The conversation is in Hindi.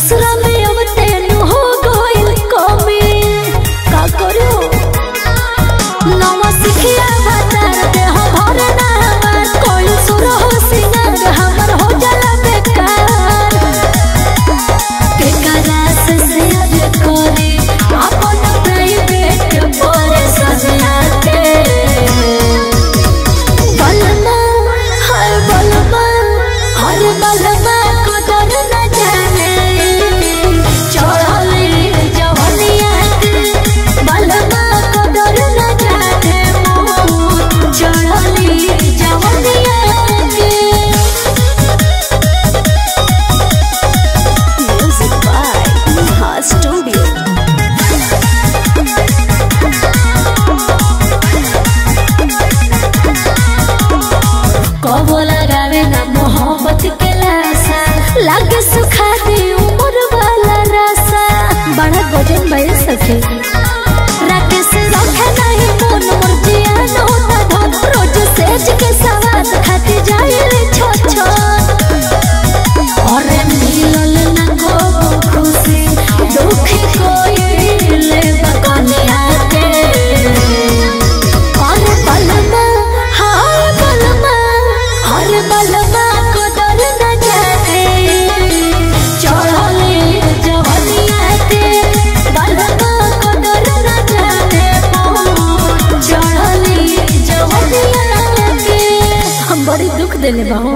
ससुरा में भइल सके राकेश रखे नहीं मोन मोर जिया नौता धन रोज सेज के सवाद खाती जाइल छो छो और मिलल ना को खुशी, दुखी कोई ले बकनिया ಸುಖದಲ್ಲಿರುವ